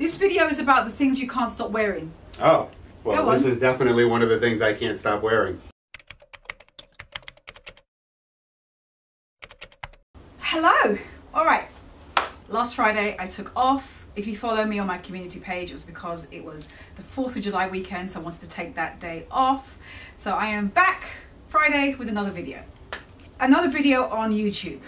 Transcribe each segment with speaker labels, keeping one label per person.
Speaker 1: This video is about the things you can't stop wearing.
Speaker 2: Oh, well,
Speaker 1: Go
Speaker 2: this
Speaker 1: on.
Speaker 2: is definitely one of the things I can't stop wearing.
Speaker 1: Hello! Alright, last Friday I took off. If you follow me on my community page, it was because it was the 4th of July weekend, so I wanted to take that day off. So I am back Friday with another video. Another video on YouTube.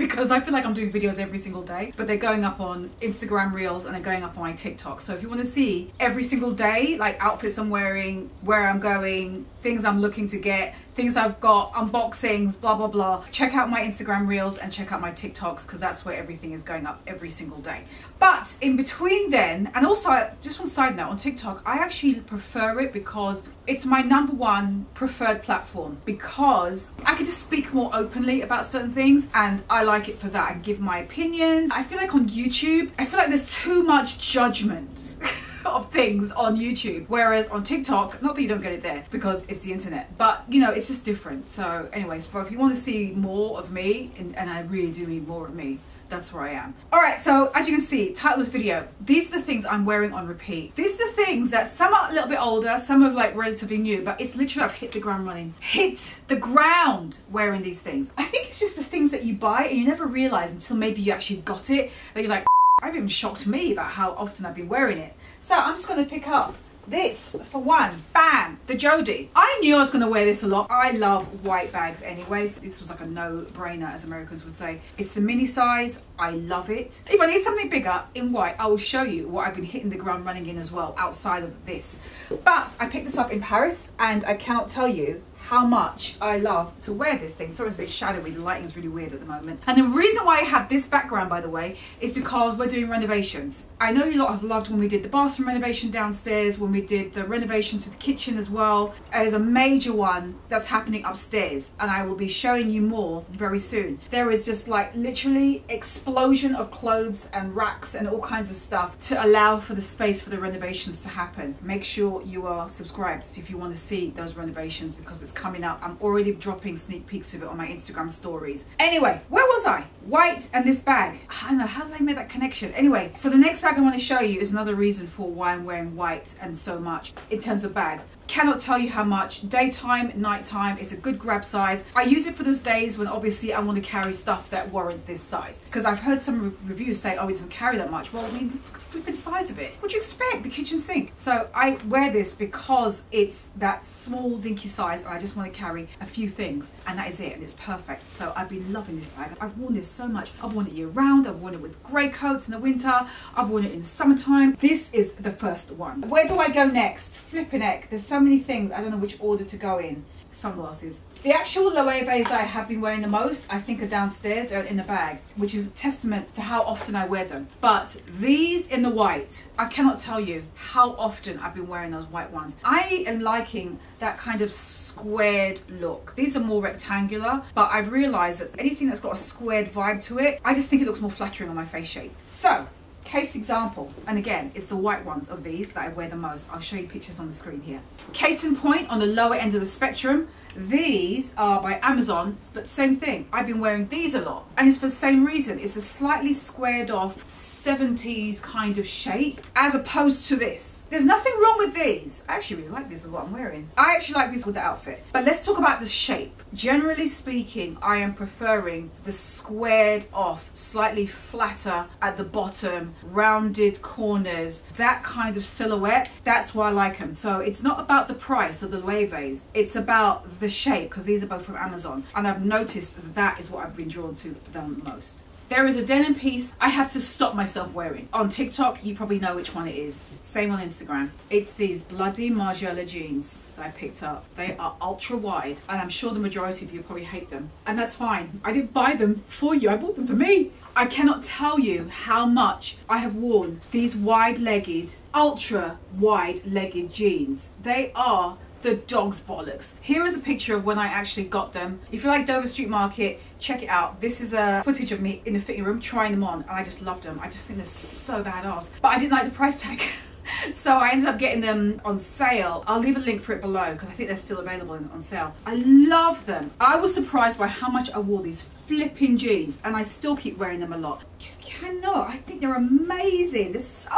Speaker 1: Because I feel like I'm doing videos every single day, but they're going up on Instagram Reels and they're going up on my TikTok. So if you want to see every single day, like outfits I'm wearing, where I'm going, things I'm looking to get, things I've got, unboxings, blah blah blah, check out my Instagram Reels and check out my TikToks because that's where everything is going up every single day. But in between then, and also just one side note on TikTok, I actually prefer it because it's my number one preferred platform because I can just speak more openly about certain things and I like it for that. and give my opinions. I feel like on YouTube, I feel like there's too much judgment. of things on YouTube. Whereas on TikTok, not that you don't get it there because it's the internet, but you know, it's just different. So, anyways, but if you want to see more of me, and, and I really do need more of me, that's where I am. All right, so as you can see, title of the video, these are the things I'm wearing on repeat. These are the things that some are a little bit older, some are like relatively new, but it's literally I've hit the ground running. Hit the ground wearing these things. I think it's just the things that you buy and you never realize until maybe you actually got it, that you're like, I've even shocked me about how often I've been wearing it. So I'm just going to pick up this for one. Bam! The Jodie. I knew I was going to wear this a lot. I love white bags anyway. So this was like a no-brainer as Americans would say. It's the mini size. I love it. If I need something bigger in white, I will show you what I've been hitting the ground running in as well outside of this. But I picked this up in Paris and I cannot tell you how much I love to wear this thing. Sorry, it's a bit shadowy. The lighting's really weird at the moment. And the reason why I have this background, by the way, is because we're doing renovations. I know you lot have loved when we did the bathroom renovation downstairs, when we did the renovation to the kitchen as well. There's a major one that's happening upstairs, and I will be showing you more very soon. There is just like literally explosion of clothes and racks and all kinds of stuff to allow for the space for the renovations to happen. Make sure you are subscribed if you want to see those renovations because it's coming out. I'm already dropping sneak peeks of it on my Instagram stories. Anyway, where was I? White and this bag. I don't know, how did I make that connection? Anyway, so the next bag I want to show you is another reason for why I'm wearing white and so much in terms of bags. Cannot tell you how much. Daytime, nighttime, it's a good grab size. I use it for those days when obviously I want to carry stuff that warrants this size. Because I've heard some re- reviews say, oh, it doesn't carry that much. Well, I mean, the f- flipping size of it. What do you expect? The kitchen sink. So I wear this because it's that small, dinky size. I just want to carry a few things. And that is it. And it's perfect. So I've been loving this bag. I've worn this so much. I've worn it year round. I've worn it with grey coats in the winter. I've worn it in the summertime. This is the first one. Where do I go next? Flipping heck. There's so many things. I don't know which order to go in. Sunglasses. The actual Loewe's I have been wearing the most, I think, are downstairs or in the bag, which is a testament to how often I wear them. But these in the white, I cannot tell you how often I've been wearing those white ones. I am liking that kind of squared look. These are more rectangular, but I've realized that anything that's got a squared vibe to it, I just think it looks more flattering on my face shape. So, Case example, and again, it's the white ones of these that I wear the most. I'll show you pictures on the screen here. Case in point, on the lower end of the spectrum, these are by Amazon, but same thing. I've been wearing these a lot, and it's for the same reason. It's a slightly squared off 70s kind of shape, as opposed to this. There's nothing wrong with these. I actually really like this with what I'm wearing. I actually like this with the outfit. But let's talk about the shape. Generally speaking, I am preferring the squared off, slightly flatter at the bottom, rounded corners, that kind of silhouette. That's why I like them. So it's not about the price of the Loewe's. It's about the shape because these are both from Amazon. And I've noticed that, that is what I've been drawn to the most. There is a denim piece I have to stop myself wearing. On TikTok, you probably know which one it is. Same on Instagram. It's these bloody Margiela jeans that I picked up. They are ultra wide, and I'm sure the majority of you probably hate them. And that's fine. I didn't buy them for you, I bought them for me. I cannot tell you how much I have worn these wide legged, ultra wide legged jeans. They are the dog's bollocks. Here is a picture of when I actually got them. If you like Dover Street Market, check it out. This is a footage of me in the fitting room trying them on and I just loved them. I just think they're so badass. But I didn't like the price tag. so I ended up getting them on sale. I'll leave a link for it below because I think they're still available on sale. I love them. I was surprised by how much I wore these flipping jeans and I still keep wearing them a lot. Just cannot. I think they're amazing. They're so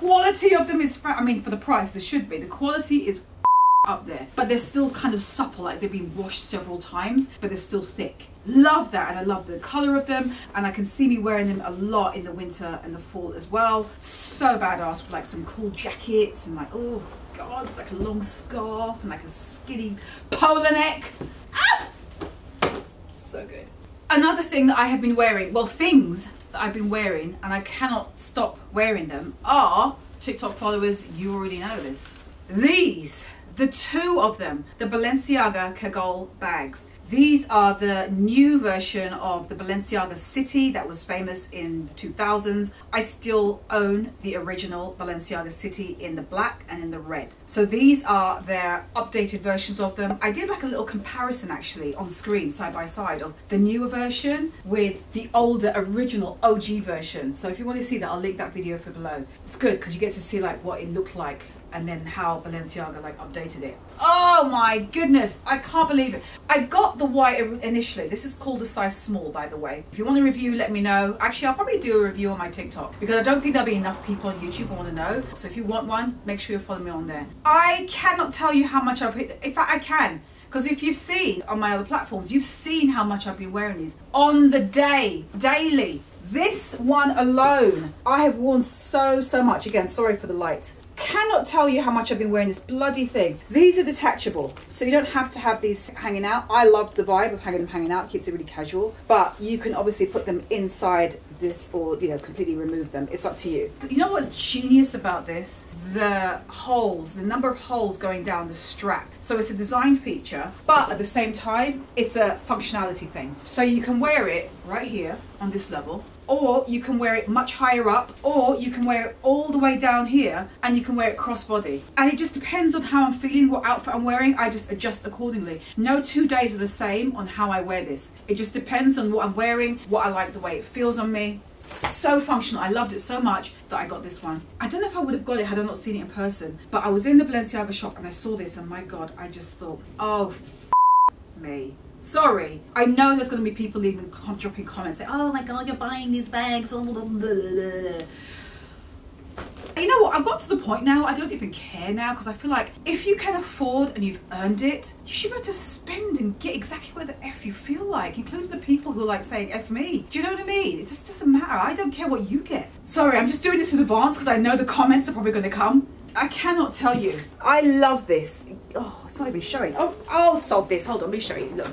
Speaker 1: quality of them is, I mean, for the price, there should be. The quality is up there, but they're still kind of supple, like they've been washed several times, but they're still thick. Love that, and I love the color of them, and I can see me wearing them a lot in the winter and the fall as well. So badass with like some cool jackets and like, oh god, like a long scarf and like a skinny polar neck. Ah! So good. Another thing that I have been wearing, well, things that I've been wearing, and I cannot stop wearing them, are TikTok followers, you already know this. These, the two of them, the Balenciaga Cagole bags. These are the new version of the Balenciaga City that was famous in the 2000s. I still own the original Balenciaga City in the black and in the red. So these are their updated versions of them. I did like a little comparison actually on screen side by side of the newer version with the older original OG version. So if you want to see that, I'll link that video for below. It's good because you get to see like what it looked like and then how Balenciaga like updated it. Oh my goodness, I can't believe it. I got the white initially. This is called a size small, by the way. If you want a review, let me know. Actually, I'll probably do a review on my TikTok because I don't think there'll be enough people on YouTube who want to know. So if you want one, make sure you follow me on there. I cannot tell you how much I've hit. In fact, I can. Because if you've seen on my other platforms, you've seen how much I've been wearing these on the day, daily. This one alone, I have worn so, so much. Again, sorry for the light cannot tell you how much I've been wearing this bloody thing. These are detachable, so you don't have to have these hanging out. I love the vibe of having them hanging out, it keeps it really casual. But you can obviously put them inside this or, you know, completely remove them. It's up to you. You know what's genius about this? The holes, the number of holes going down the strap. So it's a design feature, but at the same time, it's a functionality thing. So you can wear it right here on this level or you can wear it much higher up, or you can wear it all the way down here and you can wear it crossbody. And it just depends on how I'm feeling, what outfit I'm wearing, I just adjust accordingly. No two days are the same on how I wear this. It just depends on what I'm wearing, what I like the way it feels on me. So functional. I loved it so much that I got this one. I don't know if I would have got it had I not seen it in person, but I was in the Balenciaga shop and I saw this and my God, I just thought, oh, me. Sorry, I know there's going to be people leaving, dropping comments saying, "Oh my God, you're buying these bags." Blah, blah, blah. You know what? I've got to the point now. I don't even care now because I feel like if you can afford and you've earned it, you should be able to spend and get exactly what the f you feel like, including the people who are like saying "f me." Do you know what I mean? It just doesn't matter. I don't care what you get. Sorry, I'm just doing this in advance because I know the comments are probably going to come. I cannot tell you. I love this. Oh, it's not even showing. Oh, I'll sod this. Hold on, let me show you. Look.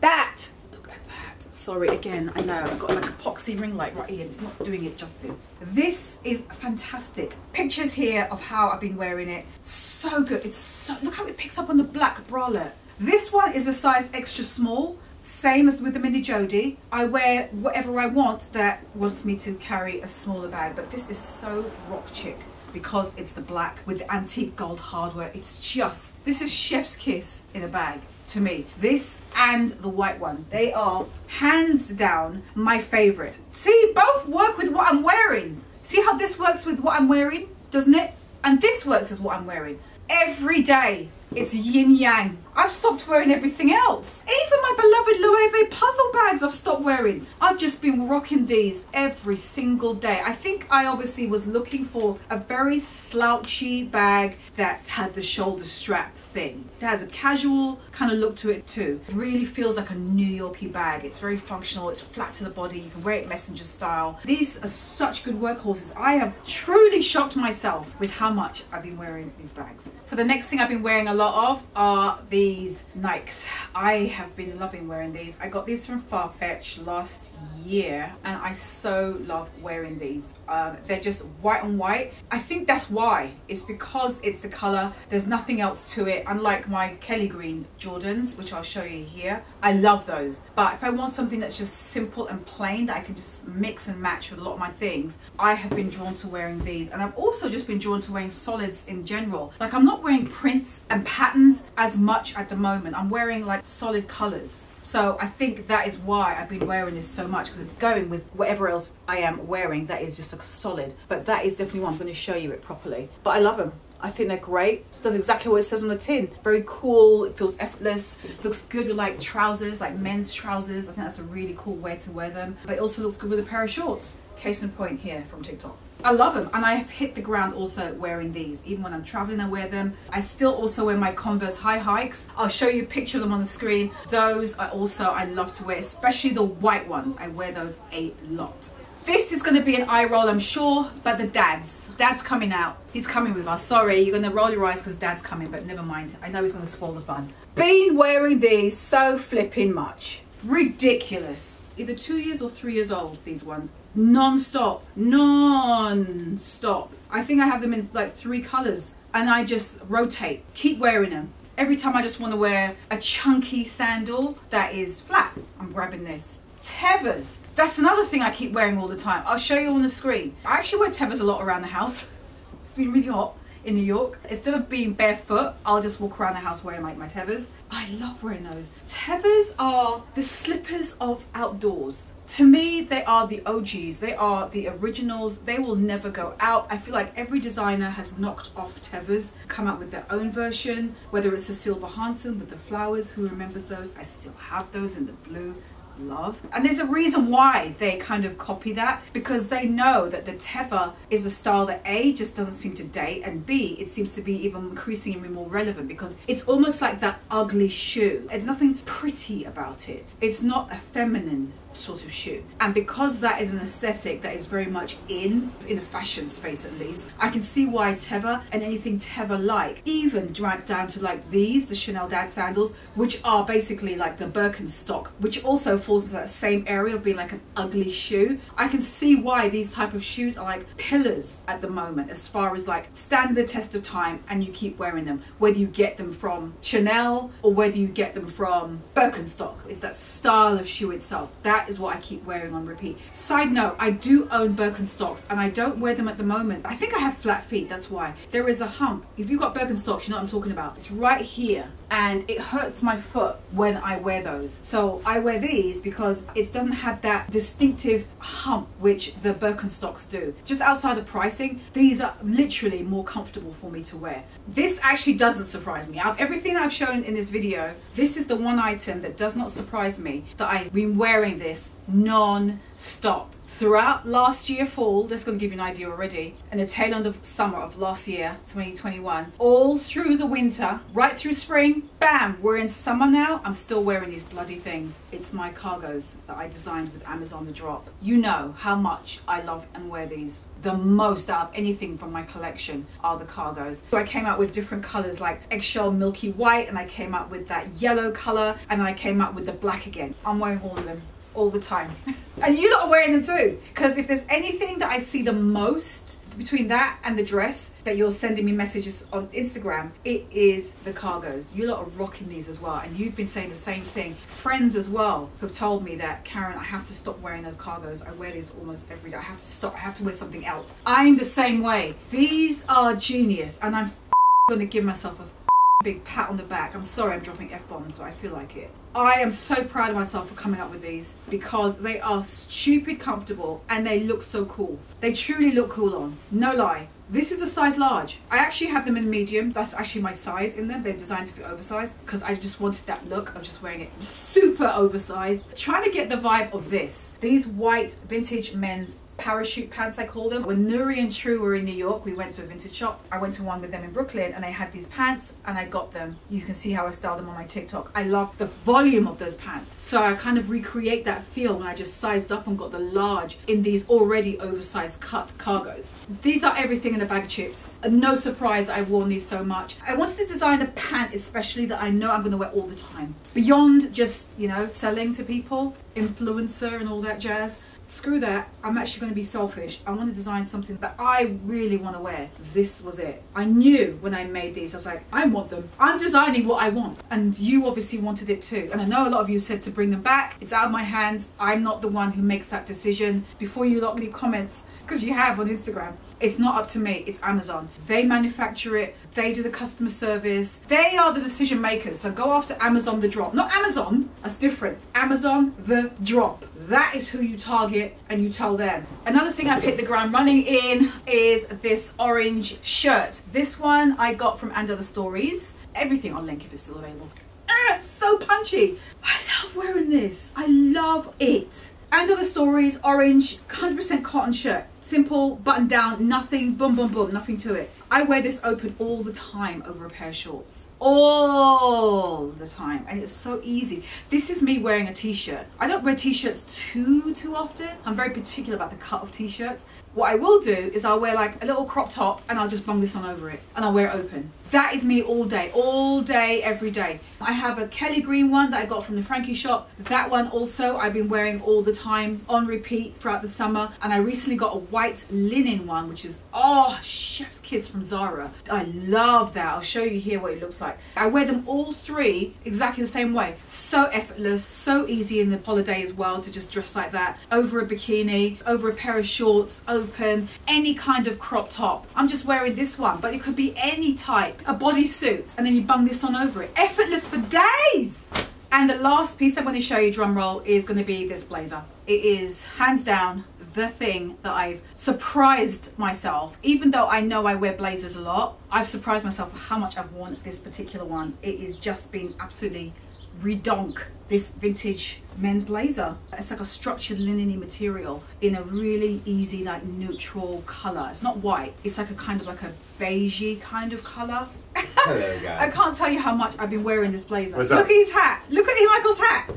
Speaker 1: That. Look at that. Sorry, again, I know. I've got like a epoxy ring light right here. It's not doing it justice. This is fantastic. Pictures here of how I've been wearing it. So good. It's so, look how it picks up on the black bralette. This one is a size extra small same as with the mini Jodie. I wear whatever I want that wants me to carry a smaller bag, but this is so rock chick because it's the black with the antique gold hardware. It's just, this is chef's kiss in a bag to me. This and the white one, they are hands down my favorite. See, both work with what I'm wearing. See how this works with what I'm wearing, doesn't it? And this works with what I'm wearing. Every day, it's yin yang. I've stopped wearing everything else. Even my beloved Loewe puzzle bags I've stopped wearing. I've just been rocking these every single day. I think I obviously was looking for a very slouchy bag that had the shoulder strap thing. It has a casual kind of look to it too. It really feels like a New Yorkie bag. It's very functional, it's flat to the body, you can wear it messenger style. These are such good workhorses. I have truly shocked myself with how much I've been wearing these bags. For the next thing I've been wearing a lot of are these Nikes. I have been loving wearing these. I got these from Farfetch last year and I so love wearing these. Um, they're just white on white. I think that's why. It's because it's the color. There's nothing else to it. Unlike my Kelly Green Jordans, which I'll show you here. I love those. But if I want something that's just simple and plain that I can just mix and match with a lot of my things, I have been drawn to wearing these. And I've also just been drawn to wearing solids in general. Like I'm not wearing prints and patterns as much at the moment. I'm wearing like solid colors. So I think that is why I've been wearing this so much because it's going with whatever else I am wearing that is just a solid. But that is definitely one I'm going to show you it properly. But I love them. I think they're great. Does exactly what it says on the tin. Very cool. It feels effortless. Looks good with like trousers, like men's trousers. I think that's a really cool way to wear them. But it also looks good with a pair of shorts. Case in point here from TikTok. I love them and I have hit the ground also wearing these. Even when I'm traveling, I wear them. I still also wear my Converse high hikes. I'll show you a picture of them on the screen. Those are also I love to wear, especially the white ones. I wear those a lot. This is going to be an eye roll, I'm sure, but the dad's. Dad's coming out. He's coming with us. Sorry, you're going to roll your eyes because dad's coming, but never mind. I know he's going to spoil the fun. Been wearing these so flipping much. Ridiculous. Either two years or three years old, these ones. Non-stop. Non-stop. I think I have them in like three colors and I just rotate. Keep wearing them. Every time I just want to wear a chunky sandal that is flat, I'm grabbing this. Tevas. That's another thing I keep wearing all the time. I'll show you on the screen. I actually wear Tevas a lot around the house. it's been really hot in New York. Instead of being barefoot, I'll just walk around the house wearing like my Tevas. I love wearing those. Tevas are the slippers of outdoors. To me, they are the OGs. They are the originals. They will never go out. I feel like every designer has knocked off Tevas, come out with their own version, whether it's Cecile Johansson with the flowers, who remembers those? I still have those in the blue love. And there's a reason why they kind of copy that because they know that the Teva is a style that A just doesn't seem to date and B it seems to be even increasingly more relevant because it's almost like that ugly shoe. There's nothing pretty about it. It's not a feminine sort of shoe. And because that is an aesthetic that is very much in, in a fashion space at least, I can see why Teva and anything Teva like, even dragged down to like these, the Chanel Dad sandals, which are basically like the Birkenstock, which also falls into that same area of being like an ugly shoe. I can see why these type of shoes are like pillars at the moment as far as like standing the test of time and you keep wearing them, whether you get them from Chanel or whether you get them from Birkenstock. It's that style of shoe itself. That is what I keep wearing on repeat. Side note, I do own Birkenstocks and I don't wear them at the moment. I think I have flat feet, that's why. There is a hump. If you've got Birkenstocks, you know what I'm talking about. It's right here and it hurts my foot when I wear those. So I wear these because it doesn't have that distinctive hump which the Birkenstocks do. Just outside of pricing, these are literally more comfortable for me to wear. This actually doesn't surprise me. Out of everything I've shown in this video, this is the one item that does not surprise me that I've been wearing this non-stop. Throughout last year fall that's going to give you an idea already and the tail end of summer of last year 2021 all through the winter right through spring bam we're in summer now i'm still wearing these bloody things. It's my cargos that i designed with amazon the drop. You know how much i love and wear these. The most out of anything from my collection are the cargos so i came out with different colors like eggshell milky white and i came out with that yellow color and i came out with the black again. I'm wearing all of them all the time. and you lot are wearing them too. Because if there's anything that I see the most between that and the dress that you're sending me messages on Instagram, it is the cargos. You lot are rocking these as well. And you've been saying the same thing. Friends as well have told me that, Karen, I have to stop wearing those cargos. I wear these almost every day. I have to stop. I have to wear something else. I'm the same way. These are genius. And I'm going to give myself a big pat on the back. I'm sorry I'm dropping F-bombs, but I feel like it. I am so proud of myself for coming up with these because they are stupid comfortable and they look so cool. They truly look cool on, no lie. This is a size large. I actually have them in medium. That's actually my size in them. They're designed to be oversized because I just wanted that look of just wearing it super oversized. Trying to get the vibe of this. These white vintage men's parachute pants I call them. When Nuri and True were in New York, we went to a vintage shop. I went to one with them in Brooklyn and they had these pants and I got them. You can see how I styled them on my TikTok. I love the volume of those pants. So I kind of recreate that feel when I just sized up and got the large in these already oversized cut cargos. These are everything in a bag of chips. And no surprise I've worn these so much. I wanted to design a pant especially that I know I'm gonna wear all the time. Beyond just, you know, selling to people, influencer and all that jazz screw that i'm actually going to be selfish. I want to design something that i really want to wear. This was it. I knew when i made these i was like i want them. I'm designing what i want. And you obviously wanted it too. And i know a lot of you said to bring them back. It's out of my hands. I'm not the one who makes that decision. Before you lot leave comments because you have on instagram it's not up to me it's amazon. They manufacture it they do the customer service. They are the decision makers so go after amazon the drop. Not amazon that's different. Amazon the drop. That is who you target and you tell them. Another thing i've hit the ground running in is this orange shirt. This one i got from and other stories. Everything on link if it's still available. Ah, it's so punchy. I love wearing this. I love it. And other stories orange 100% cotton shirt simple, button down, nothing, boom, boom, boom, nothing to it. I wear this open all the time over a pair of shorts. All the time. And it's so easy. This is me wearing a t-shirt. I don't wear t-shirts too, too often. I'm very particular about the cut of t-shirts. What I will do is I'll wear like a little crop top and I'll just bung this on over it and I'll wear it open. That is me all day, all day, every day. I have a Kelly Green one that I got from the Frankie shop. That one also I've been wearing all the time on repeat throughout the summer. And I recently got a white linen one, which is, oh, chef's kiss from Zara. I love that. I'll show you here what it looks like. I wear them all three exactly the same way. So effortless, so easy in the holiday as well to just dress like that. Over a bikini, over a pair of shorts, open, any kind of crop top. I'm just wearing this one, but it could be any type. A bodysuit, and then you bung this on over it. Effortless for days! And the last piece I'm going to show you, drum roll, is going to be this blazer. It is hands down the thing that I've surprised myself, even though I know I wear blazers a lot, I've surprised myself how much I've worn this particular one. It is just been absolutely redonk this vintage men's blazer. It's like a structured linen material in a really easy like neutral color. It's not white. It's like a kind of like a beigey kind of color.
Speaker 2: Hello, guys.
Speaker 1: I can't tell you how much I've been wearing this blazer. Look at his hat. Look at Michael's hat.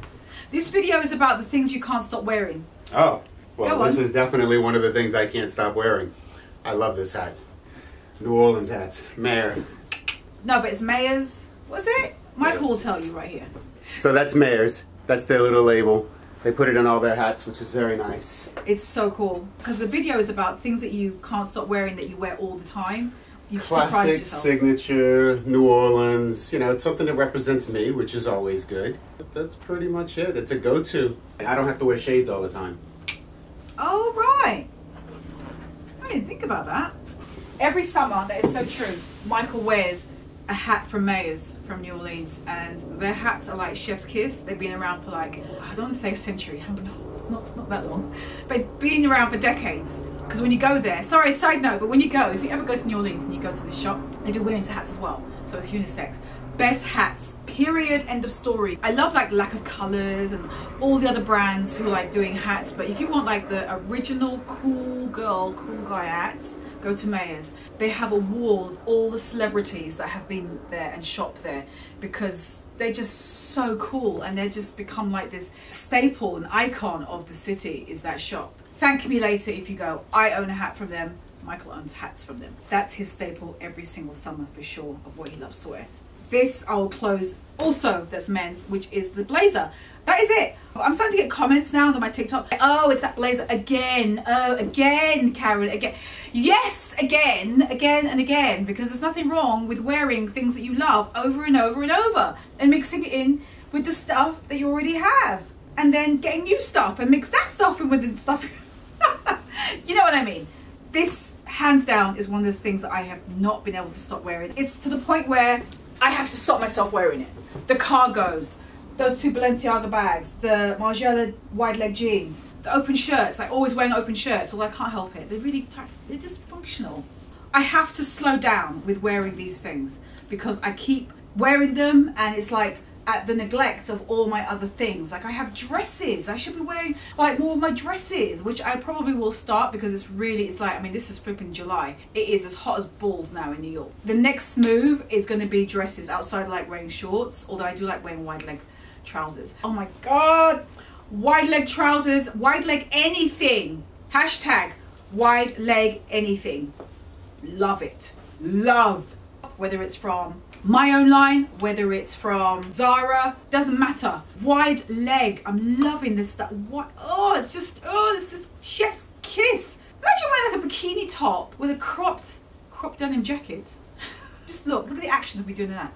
Speaker 1: This video is about the things you can't stop wearing.
Speaker 2: Oh, well, this is definitely one of the things I can't stop wearing. I love this hat. New Orleans hats. Mayor.
Speaker 1: No, but it's Mayors. What's it? Michael
Speaker 2: Yes.
Speaker 1: will tell you right here.
Speaker 2: So that's Mayor's. That's their little label. They put it on all their hats, which is very nice.
Speaker 1: It's so cool because the video is about things that you can't stop wearing that you wear all the time. You
Speaker 2: Classic, signature, New Orleans. You know, it's something that represents me, which is always good. But that's pretty much it. It's a go-to. I don't have to wear shades all the time.
Speaker 1: Oh right. I didn't think about that. Every summer, that is so true. Michael wears a hat from Mayors from New Orleans, and their hats are like chef's kiss. They've been around for like I don't want to say a century, not not that long, but been around for decades. Because when you go there, sorry, side note, but when you go, if you ever go to New Orleans and you go to this shop, they do women's hats as well, so it's unisex. Best hats, period, end of story. I love like Lack of Colors and all the other brands who like doing hats, but if you want like the original cool girl, cool guy hats, go to Mayors. They have a wall of all the celebrities that have been there and shopped there because they're just so cool and they're just become like this staple and icon of the city is that shop. Thank me later if you go. I own a hat from them. Michael owns hats from them. That's his staple every single summer for sure of what he loves to wear. This will close also that's men's, which is the blazer. That is it. I'm starting to get comments now on my TikTok. Oh, it's that blazer again. Oh, again, Karen. Again. Yes, again, again, and again. Because there's nothing wrong with wearing things that you love over and over and over and mixing it in with the stuff that you already have. And then getting new stuff and mix that stuff in with the stuff. you know what I mean? This, hands down, is one of those things that I have not been able to stop wearing. It's to the point where I have to stop myself wearing it. The cargos, those two Balenciaga bags, the Margiela wide leg jeans, the open shirts. I always wearing open shirts, although I can't help it. They're really, they're dysfunctional. I have to slow down with wearing these things because I keep wearing them and it's like at the neglect of all my other things. Like I have dresses. I should be wearing like more of my dresses, which I probably will start because it's really it's like I mean this is flipping July. It is as hot as balls now in New York. The next move is going to be dresses outside like wearing shorts, although I do like wearing wide leg trousers. Oh my god. Wide leg trousers, wide leg anything. Hashtag wide leg anything. Love it. Love. Whether it's from my own line, whether it's from Zara, doesn't matter. Wide leg. I'm loving this stuff. What? Oh, it's just, oh, this is chef's kiss. Imagine wearing like a bikini top with a cropped, cropped denim jacket. Just look, look at the action of me doing that.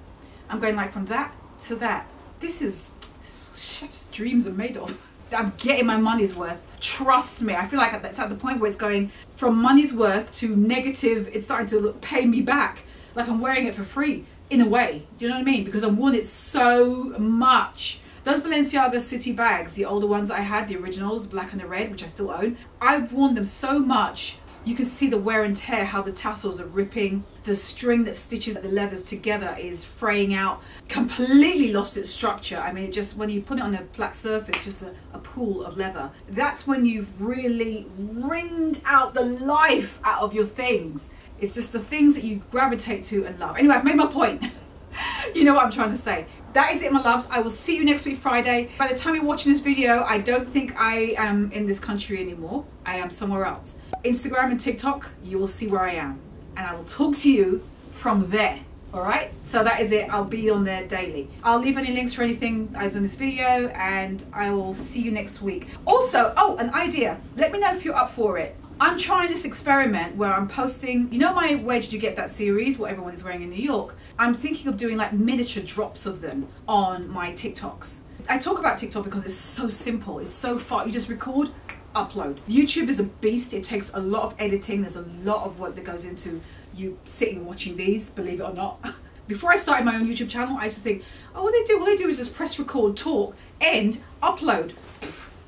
Speaker 1: I'm going like from that to that. This is, this is chef's dreams are made of. I'm getting my money's worth. Trust me. I feel like that's at the point where it's going from money's worth to negative. It's starting to look, pay me back. Like I'm wearing it for free in a way. Do you know what I mean? Because I've worn it so much. Those Balenciaga City bags, the older ones I had, the originals, black and the red, which I still own, I've worn them so much you can see the wear and tear, how the tassels are ripping. The string that stitches the leathers together is fraying out, completely lost its structure. I mean, just when you put it on a flat surface, just a, a pool of leather. That's when you've really wringed out the life out of your things. It's just the things that you gravitate to and love. Anyway, I've made my point. you know what I'm trying to say. That is it, my loves. I will see you next week, Friday. By the time you're watching this video, I don't think I am in this country anymore. I am somewhere else. Instagram and TikTok, you will see where I am. And I will talk to you from there. All right, so that is it. I'll be on there daily. I'll leave any links for anything is on this video and I will see you next week. Also, oh, an idea. Let me know if you're up for it. I'm trying this experiment where I'm posting, you know my Where Did You Get That series, what everyone is wearing in New York? I'm thinking of doing like miniature drops of them on my TikToks. I talk about TikTok because it's so simple. It's so far. You just record, upload. YouTube is a beast. It takes a lot of editing. There's a lot of work that goes into you sitting watching these, believe it or not. Before I started my own YouTube channel, I used to think, oh, what they do, all they do is just press record, talk, end, upload.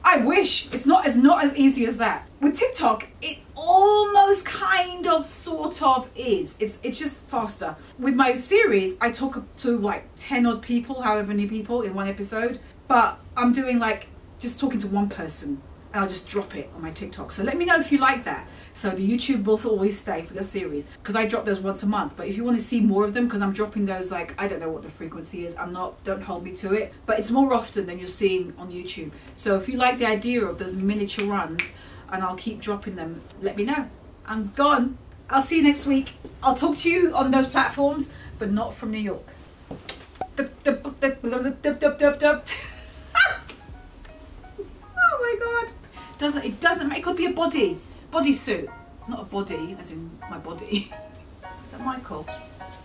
Speaker 1: I wish it's not as not as easy as that. With TikTok, it almost kind of sort of is. It's it's just faster. With my series, I talk to like 10 odd people, however many people in one episode, but I'm doing like just talking to one person and I'll just drop it on my TikTok. So let me know if you like that. So the YouTube will always stay for the series because I drop those once a month. But if you want to see more of them, because I'm dropping those like I don't know what the frequency is. I'm not. Don't hold me to it. But it's more often than you're seeing on YouTube. So if you like the idea of those miniature runs, and I'll keep dropping them, let me know. I'm gone. I'll see you next week. I'll talk to you on those platforms, but not from New York. oh my god. Doesn't it doesn't it could be a body bodysuit. Not a body, as in my body. Is that Michael?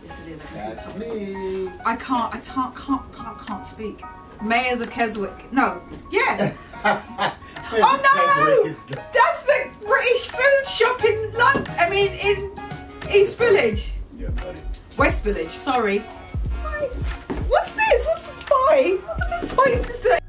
Speaker 1: Yes, it is.
Speaker 2: That's me.
Speaker 1: I can't. I can't. Can't. Can't speak. Myers of Keswick. No. Yeah. oh no! That's the British food shop in London. I mean, in East Village.
Speaker 2: Yeah.
Speaker 1: West Village. Sorry. What's this? What's this pie? What the point is to